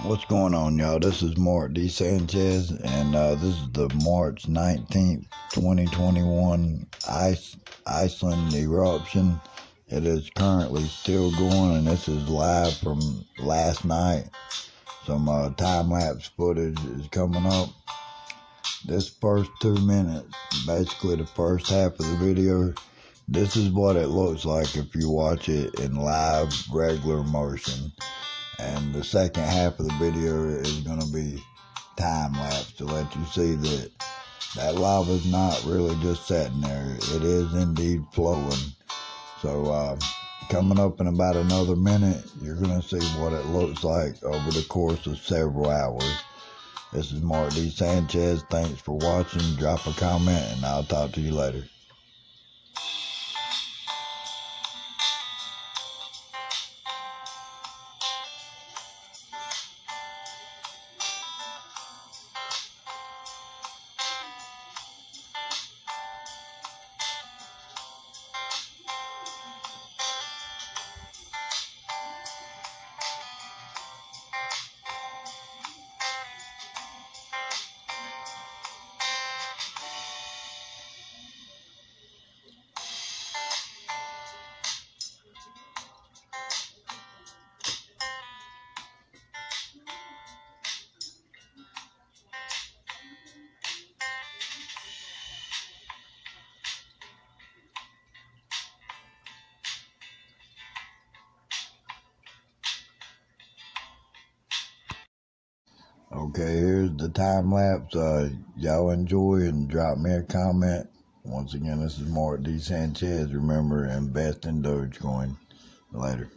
What's going on, y'all? This is Mark D. Sanchez, and uh, this is the March 19th, 2021 ice, Iceland eruption. It is currently still going, and this is live from last night. Some uh, time lapse footage is coming up. This first two minutes, basically the first half of the video, this is what it looks like if you watch it in live, regular motion. And the second half of the video is going to be time lapse to let you see that that lava is not really just sitting there. It is indeed flowing. So, uh, coming up in about another minute, you're going to see what it looks like over the course of several hours. This is Mark D. Sanchez. Thanks for watching. Drop a comment, and I'll talk to you later. Okay, here's the time lapse. Uh, y'all enjoy and drop me a comment. Once again, this is Mark D. Sanchez. Remember, invest in Dogecoin. Later.